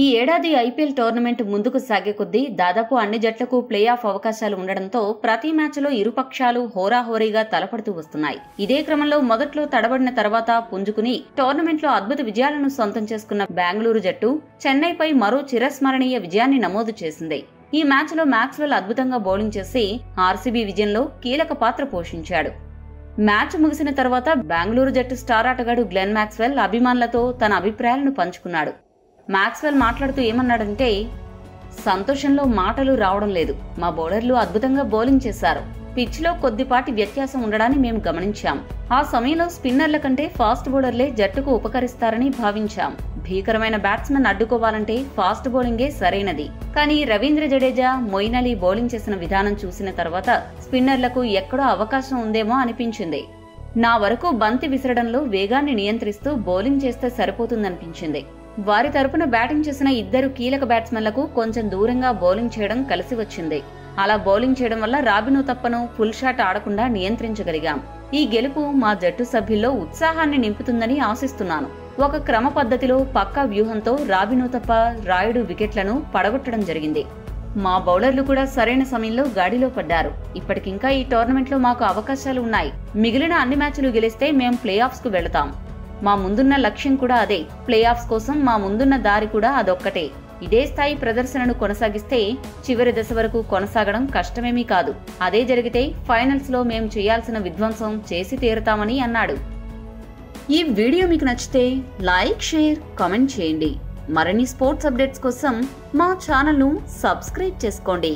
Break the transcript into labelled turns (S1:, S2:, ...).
S1: ఈ ఏడాది IPL tournament ముందుకు సాగే కొద్దీ దాదాపు అన్ని జట్లకు ప్లే ఆఫ్ అవకాశాలు ఉండడంతో ప్రతి మ్యాచ్లో ఇరుపక్షాలు హోరాహోరీగా తలపడుతూ వస్తున్నాయి. ఇదే క్రమంలో మొదట్లో తడబడిన తర్వాత పుంజుకుని టోర్నమెంట్లో అద్భుత విజయాలను సొంతం చేసుకున్న బెంగళూరు జట్టు చెన్నైపై మరో చిరస్మరణీయ విజయాన్ని నమోదు చేసింది. ఈ మ్యాచ్లో మ్యాక్స్వెల్ అద్భుతంగా బౌలింగ్ చేసి ఆర్సీబీ విజయంలో కీలక పాత్ర పోషించాడు. మ్యాచ్ ముగిసిన తర్వాత బెంగళూరు జట్టు స్టార్ ఆటగాడు గ్లెన్ మ్యాక్స్వెల్ అభిమానులతో తన అభిప్రాయాలను పంచుకున్నాడు. మ్యాక్స్వెల్ మాట్లాడుతూ ఏమన్నాడంటే సంతోషంలో మాటలు రావడం లేదు. మా బౌలర్లు అద్భుతంగా బౌలింగ్ చేశారు. పిచ్లో కొద్దిపాటి వ్యత్యాసం ఉండడాన్ని మేము గమనించాం. ఆ సమయంలో స్పిన్నర్ల కంటే ఫాస్ట్ బౌలర్లే జట్టుకు ఉపకరిస్తారని భావించాం. భీకరమైన బ్యాట్స్మెన్ అడ్డుకోవాలంటే ఫాస్ట్ బౌలింగే సరైనది. కానీ రవీంద్ర జడేజా మొయిన్ అలీ బౌలింగ్ చేసిన విధానం చూసిన తర్వాత స్పిన్నర్లకు ఎక్కడో అవకాశం ఉందేమో అనిపించింది. నా వరకు బంతి విసరడంలో వేగాన్ని నియంత్రిస్తూ బౌలింగ్ చేస్తే సరిపోతుందనిపించింది. వారి తరపున బ్యాటింగ్ చేసిన ఇద్దరు కీలక బ్యాట్స్మెన్లకు కొంచెం దూరంగా బౌలింగ్ చేయడం కలిసి వచ్చింది. అలా బౌలింగ్ చేయడం వల్ల రాబిను తప్పను ఫుల్ షాట్ ఆడకుండా నియంత్రించగలిగాం. ఈ గెలుపు మా జట్టు సభ్యుల్లో ఉత్సాహాన్ని నింపుతుందని ఆశిస్తున్నాను. ఒక క్రమ పద్ధతిలో పక్కా వ్యూహంతో రాబిను తప్ప రాయుడు వికెట్లను పడగొట్టడం జరిగింది. మా బౌలర్లు కూడా సరైన సమయంలో గాడిలో పడ్డారు. ఇప్పటికింకా ఈ టోర్నమెంట్లో మాకు అవకాశాలు ఉన్నాయి. మిగిలిన అన్ని మ్యాచ్లు గెలిస్తే మేం ప్లే ఆఫ్స్కు వెళతాం. మా ముందున్న లక్ష్యం కూడా అదే. ప్లే ఆఫ్స్ కోసం మా ముందున్న దారి కూడా అదొక్కటే. ఇదే స్థాయి ప్రదర్శనను కొనసాగిస్తే చివరి దశ వరకు కొనసాగడం కష్టమేమీ కాదు. అదే జరిగితే ఫైనల్స్లో చేయాల్సిన విధ్వంసం చేసి తీరుతామని అన్నాడు. ఈ వీడియో మీకు నచ్చితే లైక్ షేర్ కామెంట్ చేయండి. మరిన్ని స్పోర్ట్స్ అప్డేట్స్ కోసం మా ఛానల్ను సబ్స్క్రైబ్ చేసుకోండి.